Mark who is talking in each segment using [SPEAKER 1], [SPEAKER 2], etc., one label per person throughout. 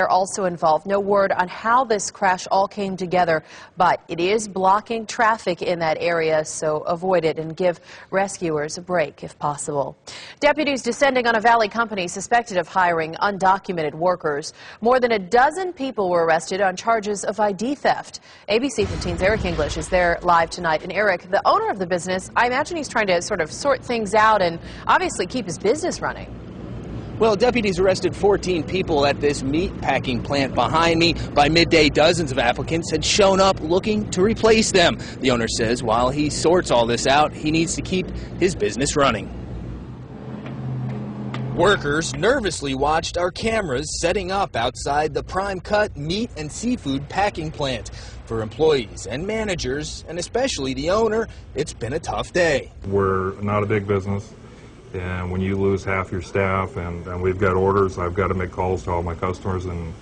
[SPEAKER 1] are also involved. No word on how this crash all came together, but it is blocking traffic in that area, so avoid it and give rescuers a break if possible. Deputies descending on a Valley company suspected of hiring undocumented workers. More than a dozen people were arrested on charges of ID theft. ABC 15's Eric English is there live tonight. And Eric, the owner of the business, I imagine he's trying to sort of sort things out and obviously keep his business running.
[SPEAKER 2] Well, deputies arrested 14 people at this meat packing plant behind me. By midday, dozens of applicants had shown up looking to replace them. The owner says while he sorts all this out, he needs to keep his business running. Workers nervously watched our cameras setting up outside the Prime Cut meat and seafood packing plant. For employees and managers, and especially the owner, it's been a tough day.
[SPEAKER 3] We're not a big business. And when you lose half your staff and, and we've got orders, I've got to make calls to all my customers and,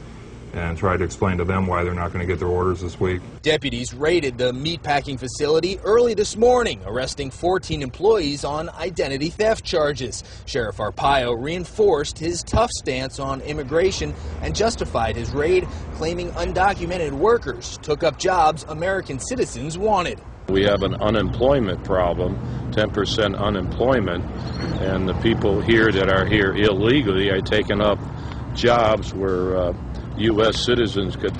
[SPEAKER 3] and try to explain to them why they're not going to get their orders this week.
[SPEAKER 2] Deputies raided the meatpacking facility early this morning, arresting 14 employees on identity theft charges. Sheriff Arpaio reinforced his tough stance on immigration and justified his raid, claiming undocumented workers took up jobs American citizens wanted.
[SPEAKER 4] We have an unemployment problem, 10% unemployment, and the people here that are here illegally are taking up jobs where uh, U.S. citizens could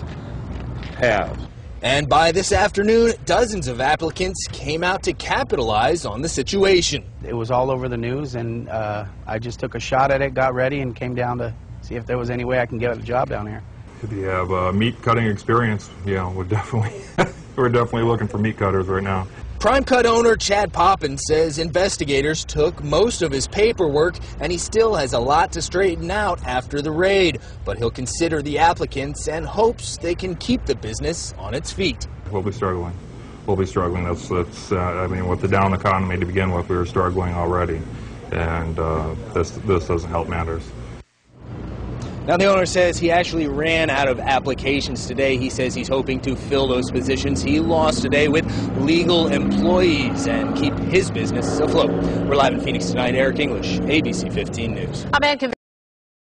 [SPEAKER 4] have.
[SPEAKER 2] And by this afternoon, dozens of applicants came out to capitalize on the situation.
[SPEAKER 5] It was all over the news, and uh, I just took a shot at it, got ready, and came down to see if there was any way I can get a job down here.
[SPEAKER 3] If you have uh, meat cutting experience, yeah, we're definitely we're definitely looking for meat cutters right now.
[SPEAKER 2] Prime Cut owner Chad Poppin says investigators took most of his paperwork and he still has a lot to straighten out after the raid. But he'll consider the applicants and hopes they can keep the business on its feet.
[SPEAKER 3] We'll be struggling. We'll be struggling. That's, that's uh, I mean, with the down economy to begin with, we were struggling already. And uh, this, this doesn't help matters.
[SPEAKER 2] Now, the owner says he actually ran out of applications today. He says he's hoping to fill those positions he lost today with legal employees and keep his business afloat. We're live in Phoenix tonight. Eric English, ABC 15 News.
[SPEAKER 1] A man convicted